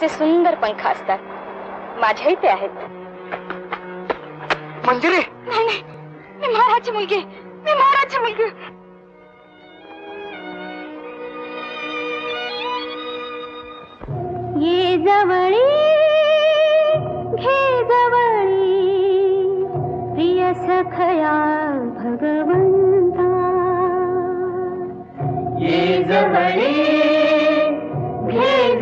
से सुंदर पंख असतात माझ्याही ते आहेत नहीं नाही मुलगी मैं महाराजची मुलगी ये जवळी घे प्रिय सखया भगवंता ये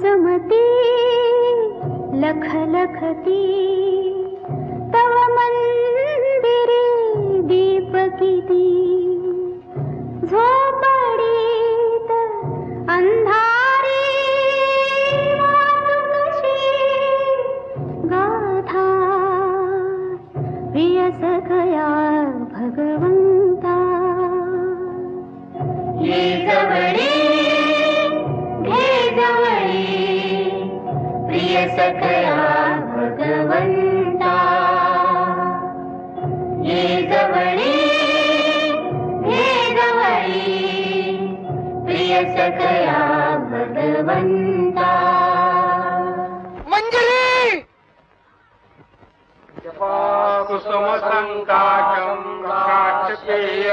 चमचमती लख लखती तव मंदिरी दीपकिति कीदी जो बड़ीत अंधारी वादमशी गाथा वियसखया भगवन् घेजवळे घेजवळे प्रिय सकया भगवंता घेजवळे घेजवळे प्रिय सकया भगवंता मंजरी जपाकुसुमसङ्काकं काक्षपेय